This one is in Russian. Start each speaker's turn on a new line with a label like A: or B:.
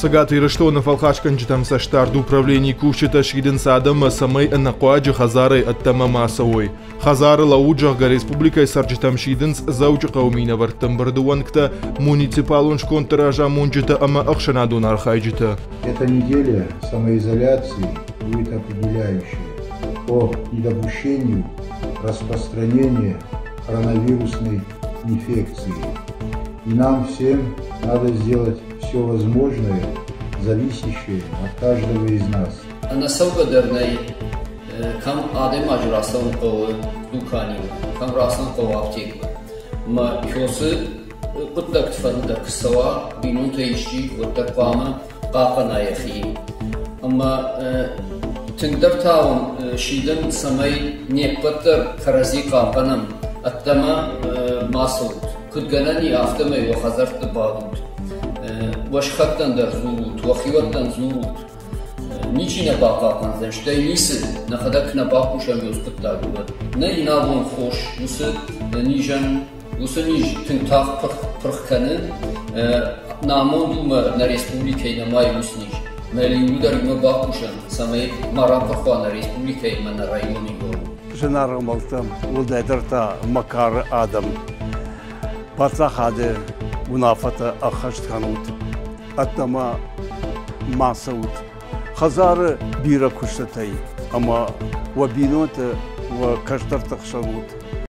A: Сагаты Рыштонов Алхашканчитам Саштард управлений Кушчита Шидин Садам Самай Анакуаджи Хазары Аттама Масовой. Хазары Лауджага Республикой Сарджитам Шидинс Заучи Каумина Вартам Бардуанкта Муниципалун Шконтаража Мунджита Ама Ахшанадун Архайджита.
B: Эта неделя самоизоляции будет определяющей по недопущению распространения коронавирусной инфекции. И нам всем надо сделать все возможное, зависящее от каждого из нас.
C: Она совгадарная, э, кам адем ажрасан кова дукани, кам расан кова аптека. Ма хёсы кутлак э, тфанда ксава бинун тейши кутта кама капана яхи. Ама تندر تاون شیدن سمای نیکبتر خرزی قاپنم اتما ماسود کدگنانی آفتمه و Ulaşıkaktan da zult, vahivattan zult. Ничина баҟаҟан зашьҭа инисы нахада кнапахуш амҩа узпытагула. На инавон хош, усы нижан, усы ниж тынтах пырхканы, намон дума на республика и на май усниж. Мели удар има бахушан, самай марам пахуа на республика и на район и гору.
D: Жена рымалтам, улдайдарта макар адам. Батсахады, унафата ахаштханут. Аттама Масаут, Хазары Бира Куштатай, Ама Вабинота Ва Каштартахшанут.